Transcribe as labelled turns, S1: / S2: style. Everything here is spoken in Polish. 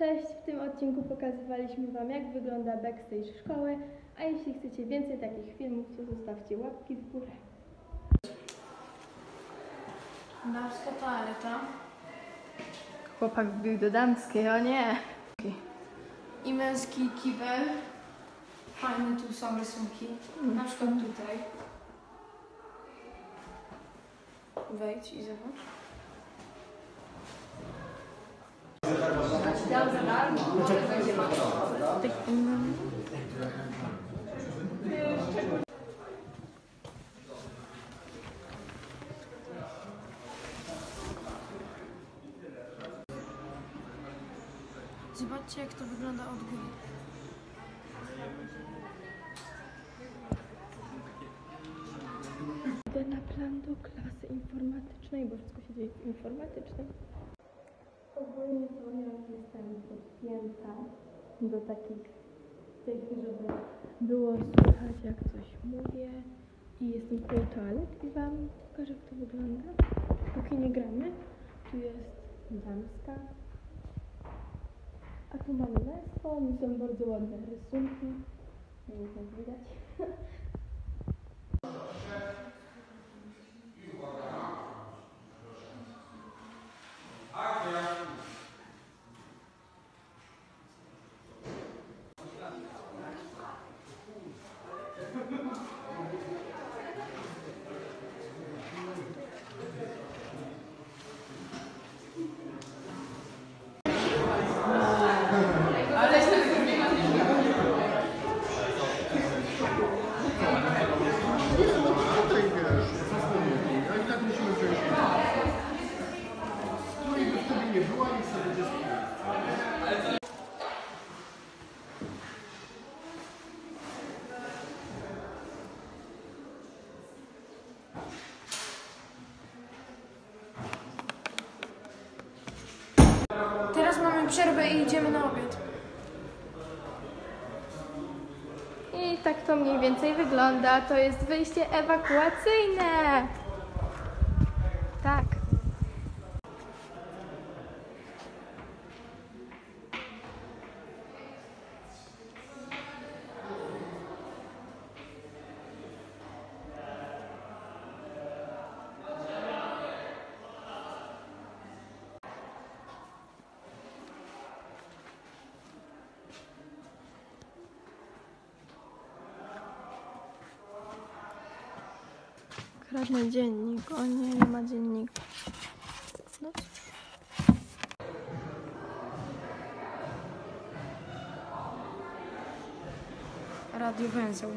S1: Cześć, w tym odcinku pokazywaliśmy Wam jak wygląda backstage szkoły, a jeśli chcecie więcej takich filmów, to zostawcie łapki w górę.
S2: Damska toaleta.
S1: Chłopak wbił do damskiej, o nie!
S2: I męski kibel. Fajne tu są rysunki. Na przykład tutaj. Wejdź i zobacz. Zobaczcie jak to wygląda od góry.
S1: Idę na plan do klasy informatycznej, bo wszystko się dzieje w informatycznej. Ogólnie to ja już jestem podpięta do takich tych, żeby było słychać jak coś mówię i jestem koło toalet i Wam pokażę jak to wygląda. Póki nie gramy, tu jest damska, a tu mamy męską, oni są bardzo ładne rysunki, nie wiem widać.
S3: Tutaj wiesz, zasłonięty, a i tak musimy przejść. Tu i by wtedy nie była i sobie będzie spokojnie.
S2: Teraz mamy przerwę i idziemy na obiad.
S1: I tak to mniej więcej wygląda. To jest wyjście ewakuacyjne. Tak. Kradnę dziennik. O nie, nie ma dziennika. No.
S2: Radio węzeł.